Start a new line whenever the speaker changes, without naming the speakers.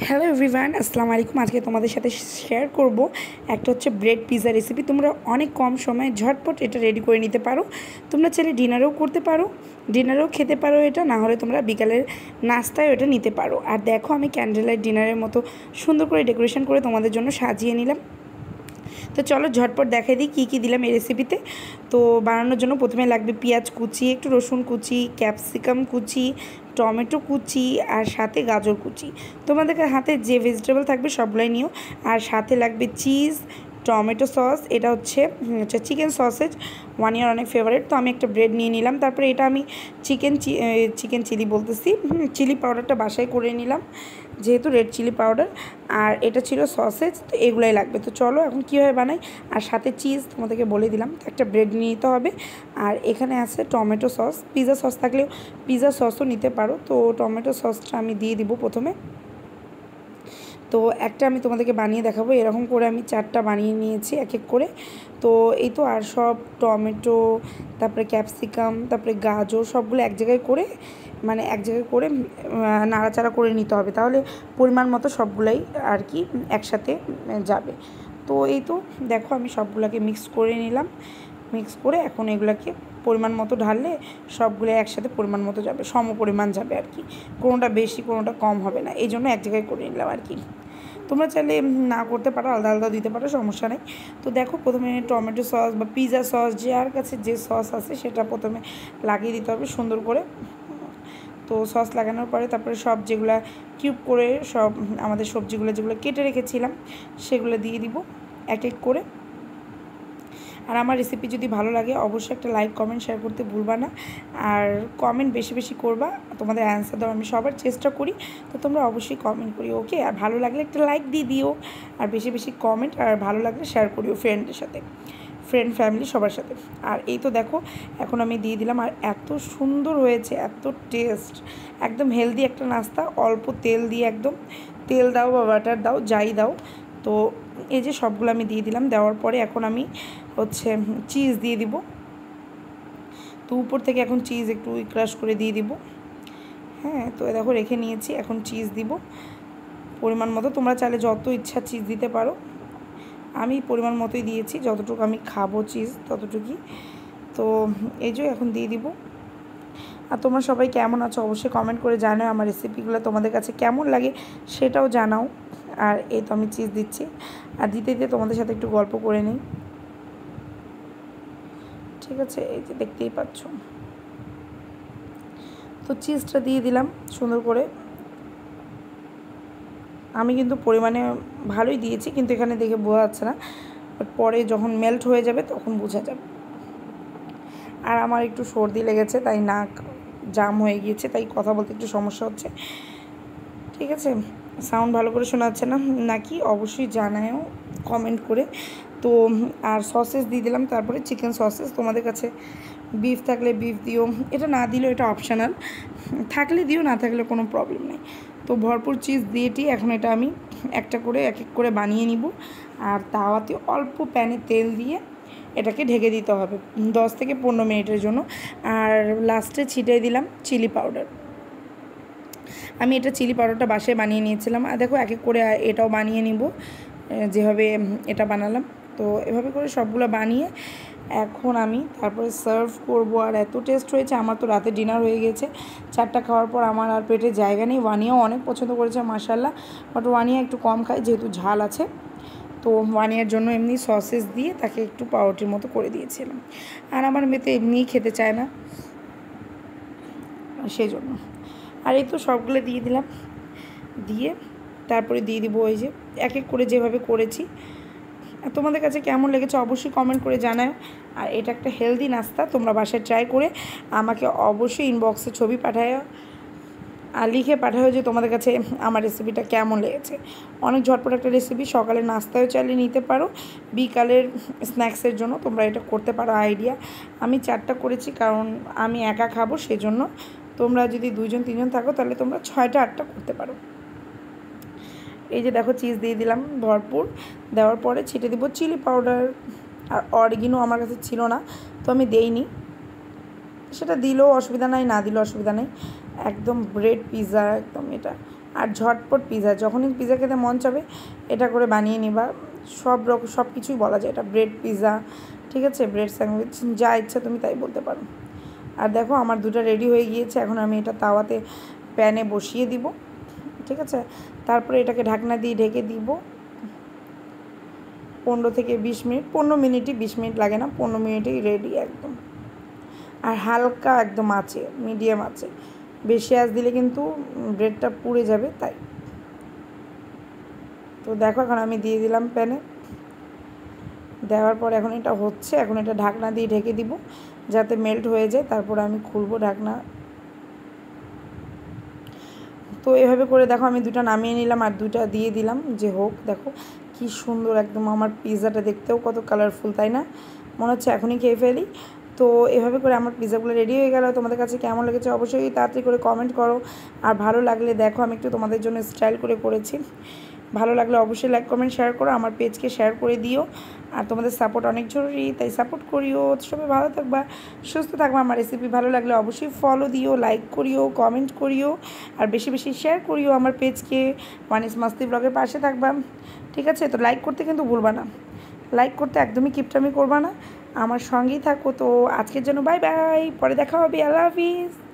Hello everyone আসসালামু আলাইকুম। আজকে তোমাদের সাথে শেয়ার করব একটা হচ্ছে ব্রেড পিৎজা রেসিপি তোমরা অনেক কম সময়ে ঝটপট এটা রেডি করে নিতে পারো। তোমরা চাইলে ডিনারেও করতে পারো। ডিনারেও খেতে পারো এটা, না হলে তোমরা বিকালের নাস্তায় এটা নিতে পারো। আর দেখো আমি ক্যান্ডেল লাইট ডিনারের মতো সুন্দর করে ডেকোরেশন করে তোমাদের জন্য সাজিয়ে নিলাম। তো চলো ঝটপট দেখাই দিই কী কী দিলাম এই রেসিপিতে তো বানানোর জন্য প্রথমে লাগবে পেঁয়াজ কুচি, একটু রসুন কুচি, ক্যাপসিকাম কুচি, টমেটো কুচি আর সাথে গাজর কুচি। তোমাদের হাতে যে ভেজিটেবল থাকবে সবগুলোই নিও। আর সাথে লাগবে চিজ টমেটো সস, এটা হচ্ছে হচ্ছে চিকেন সসেজ ওয়ান ইয়ার অনেক ফেভারিট তো আমি একটা ব্রেড নিয়ে নিলাম, তারপরে এটা আমি চিকেন চিকেন চিলি বলতেছি চিলি পাউডারটা বাসায় করে নিলাম, যেহেতু রেড চিলি পাউডার আর এটা ছিল সসেজ, তো এগুলাই লাগবে, তো চলো এখন কীভাবে বানাই, আর সাথে চিজ তোমাদেরকে বলে দিলাম, তো একটা ব্রেড নিয়ে নিতে হবে, আর এখানে আছে টমেটো সস পিৎজা সস থাকলেও পিৎজা সসও নিতে পারো, তো টমেটো সসটা আমি দিয়ে দিব প্রথমে তো একটা আমি তোমাদেরকে বানিয়ে দেখাবো। এরকম করে আমি চারটা বানিয়ে নিয়েছি এক এক করে। তো এই তো আর সব টমেটো, তারপরে ক্যাপসিকাম, তারপরে গাজর সবগুলো এক জায়গায় করে মানে এক জায়গায় করে নাড়াচাড়া করে নিতে হবে। তাহলে পরিমাণ মতো সবগুলাই আর কি একসাথে যাবে। তো এই তো দেখো আমি সবগুলোকে মিক্স করে নিলাম। মিক্স করে এখন এগুলাকে পরিমাণ মতো ঢাললে সবগুলো একসাথে পরিমাণ মতো যাবে সম পরিমাণ যাবে আর কি। কোনোটা বেশি, কোনোটা কম হবে না, এই জন্য এক জায়গায় করে নিলাম আর কি। তোমরা চাইলে না করতে পারো, আলাদা আলাদা দিতে পারো, সমস্যা নেই। তো দেখো, প্রথমে টমেটো সস বা পিৎজা সস যে আর কাছে যে সস আছে সেটা প্রথমে লাগিয়ে দিতে হবে সুন্দর করে। তো সস লাগানোর পরে তারপরে সব যেগুলো কিউব করে সব আমাদের সবজিগুলো যেগুলো কেটে রেখেছিলাম, সেগুলো দিয়ে দিব, এক এক করে। আর আমার রেসিপি যদি ভালো লাগে, অবশ্যই একটা লাইক কমেন্ট শেয়ার করতে ভুলবা না। আর কমেন্ট বেশি বেশি করবা, তোমাদের অ্যান্সার দেওয়ার আমি সবার চেষ্টা করি। তো তোমরা অবশ্যই কমেন্ট করি ওকে আর ভালো লাগলে একটা লাইক দিয়ে দিও, আর বেশি বেশি কমেন্ট আর ভালো লাগলে শেয়ার করিও ফ্রেন্ডের সাথে ফ্রেন্ড ফ্যামিলি সবার সাথে। আর এই তো দেখো, এখন আমি দিয়ে দিলাম, আর এত সুন্দর হয়েছে, এত টেস্ট একদম হেলদি একটা নাস্তা, অল্প তেল দিয়ে একদম। তেল দাও বা বাটার দাও, যাই দাও। তো এই যে সবগুলো আমি দিয়ে দিলাম, দেওয়ার পরে এখন আমি হচ্ছে চিজ দিয়ে দিব। তো উপর থেকে এখন চিজ একটু ক্রাশ করে দিয়ে দিব। হ্যাঁ তো দেখো রেখে নিয়েছি, এখন চিজ দিব। পরিমাণ মতো তোমরা চাইলে যত ইচ্ছা চিজ দিতে পারো। আমি পরিমাণ মতোই দিয়েছি, যতটুকু আমি খাব চিজ ততটুকুই। তো, এই যে এখন দিয়ে দিব। আর তোমরা সবাই কেমন আছো অবশ্যই কমেন্ট করে জানাও, আমার রেসিপিগুলো তোমাদের কাছে কেমন লাগে সেটাও জানাও। আর এই তো আমি চিজ দিচ্ছি। আর দিতে দিতে তোমাদের সাথে একটু গল্প করে নিই। ঠিক আছে, এই যে দেখতেই পাচ্ছ। তো চিজটা দিয়ে দিলাম সুন্দর করে। আমি কিন্তু পরিমাণে ভালোই দিয়েছি, কিন্তু এখানে দেখে বোঝা যাচ্ছে না। বাট পরে যখন মেল্ট হয়ে যাবে তখন বোঝা যাবে। আর আমার একটু সর্দি লেগেছে, তাই নাক জাম হয়ে গিয়েছে, তাই কথা বলতে একটু সমস্যা হচ্ছে। ঠিক আছে? সাউন্ড ভালো করে শোনা যাচ্ছে না? নাকি? অবশ্যই জানায়ও কমেন্ট করে। তো আর সসেস দিয়ে দিলাম, তারপরে চিকেন সসেস। তোমাদের কাছে বিফ থাকলে বিফ দিও। এটা না দিলেও এটা অপশানাল থাকলে দিও, না থাকলে কোনো প্রবলেম নেই। তো ভরপুর চিজ দিয়েটি, এখন এটা আমি একটা করে, এক এক করে বানিয়ে নিব। আর তাওয়াতে অল্প প্যানে তেল দিয়ে এটাকে ঢেকে দিতে হবে, দশ থেকে পনেরো মিনিটের জন্য। আর লাস্টে ছিটিয়ে দিলাম চিলি পাউডার আমি এটা চিলি পাউডারটা বাসায় বানিয়ে নিয়েছিলাম। আর দেখো, এক এক করে এটাও বানিয়ে নিব। যেভাবে এটা বানালাম। তো এভাবে করে সবগুলো বানিয়ে এখন আমি তারপরে সার্ভ করব। আর এত টেস্ট হয়েছে, আমার তো রাতে ডিনার হয়ে গেছে। চারটা খাওয়ার পর আমার আর পেটে জায়গা নেই। ওয়ানিয়াও অনেক পছন্দ করেছে মাসাল্লাহ বাট ওয়ানিয়া একটু কম খায় যেহেতু ঝাল আছে। তো ওয়ানিয়ার জন্য এমনি সসেস দিয়ে তাকে একটু পাউরুটির মতো করে দিয়েছিলাম। আর আমার মেয়েতে এমনিই খেতে চায় না। সেই জন্য। আর এই তো সবগুলো দিয়ে দিলাম। দিয়ে তারপরে দিয়ে দিব ওই যে, এক এক করে যেভাবে করেছি। তোমাদের কাছে কেমন লেগেছে অবশ্যই কমেন্ট করে জানাও। আর এটা একটা হেলদি নাস্তা, তোমরা বাসায় ট্রাই করে আমাকে অবশ্যই ইনবক্সে ছবি পাঠায়। আর লিখে পাঠাও যে তোমাদের কাছে আমার রেসিপিটা কেমন লেগেছে। অনেক ঝটপট একটা রেসিপি সকালে নাস্তায়ও চালিয়ে নিতে পারো। বিকালের স্ন্যাক্সের জন্য তোমরা এটা করতে পারো আইডিয়া আমি চারটা করেছি কারণ আমি একা খাব, সেজন্য তোমরা যদি দুইজন, তিনজন থাকো তাহলে তোমরা ছয়টা, আটটা করতে পারো। এই যে দেখো চিজ দিয়ে দিলাম ভরপুর। দেওয়ার পরে ছিটে দিব চিলি পাউডার আর অরিগিনো আমার কাছে ছিল না, তো আমি দেইনি। সেটা দিলেও অসুবিধা নাই, না দিলেও অসুবিধা নেই। একদম ব্রেড পিৎজা একদম এটা। আর ঝটপট পিজা যখনই পিজা খেতে মন চাবে, এটা করে বানিয়ে নিবা। সব রকম সব কিছুই বলা যায়, এটা ব্রেড পিজা ঠিক আছে? ব্রেড স্যান্ডউইচ যা ইচ্ছা তুমি তাই বলতে পারো। আর দেখো, আমার দুটো রেডি হয়ে গিয়েছে, এখন আমি এটা তাওয়াতে প্যানে বসিয়ে দিব। ঠিক আছে? তারপরে এটাকে ঢাকনা দিয়ে ঢেকে দিব। পনেরো থেকে বিশ মিনিট, পনেরো মিনিটই বিশ মিনিট লাগে না, পনেরো মিনিটেই রেডি একদম। আর হালকা একদম আছে মিডিয়াম আছে। বেশি আঁচ দিলে কিন্তু ব্রেডটা পুড়ে যাবে, তাই। তো দেখো, এখন আমি দিয়ে দিলাম প্যানে। দেওয়ার পর এখন এটা হচ্ছে, এখন এটা ঢাকনা দিয়ে ঢেকে দিব, যাতে মেল্ট হয়ে যায়। তারপর আমি খুলবো ঢাকনা তো এভাবে করে দেখো, আমি দুটা নামিয়ে নিলাম আর দুটা দিয়ে দিলাম, যে হোক, দেখো কি সুন্দর একদম আমার পিৎজাটা দেখতেও কত কালারফুল তাই না? মনে হচ্ছে এখনই খেয়ে ফেলি। তো এভাবে করে আমার পিৎজাগুলো রেডি হয়ে গেল। তোমাদের কাছে কেমন লেগেছে অবশ্যই তাড়াতাড়ি করে কমেন্ট করো। আর ভালো লাগলে দেখো, আমি একটু তোমাদের জন্য স্টাইল করে করেছি। ভালো লাগলে অবশ্যই লাইক কমেন্ট শেয়ার করো, আমার পেজকে শেয়ার করে দিও। আর তোমাদের সাপোর্ট অনেক জরুরি, তাই সাপোর্ট করিও। সবাই ভালো থাকবা, সুস্থ থাকবা। আমার রেসিপি ভালো লাগলে অবশ্যই ফলো দিও লাইক করিও কমেন্ট করিও, আর বেশি বেশি শেয়ার করিও আমার পেজকে মানিস মাস্তি ব্লগের পাশে থাকবা। ঠিক আছে? তো লাইক করতে কিন্তু ভুলবা না। লাইক করতে একদমই কিপটামি করবা না। আমার সঙ্গেই থাকো। তো আজকের জন্য বাই বাই পরে দেখা হবে। আল্লাহ হাফিজ।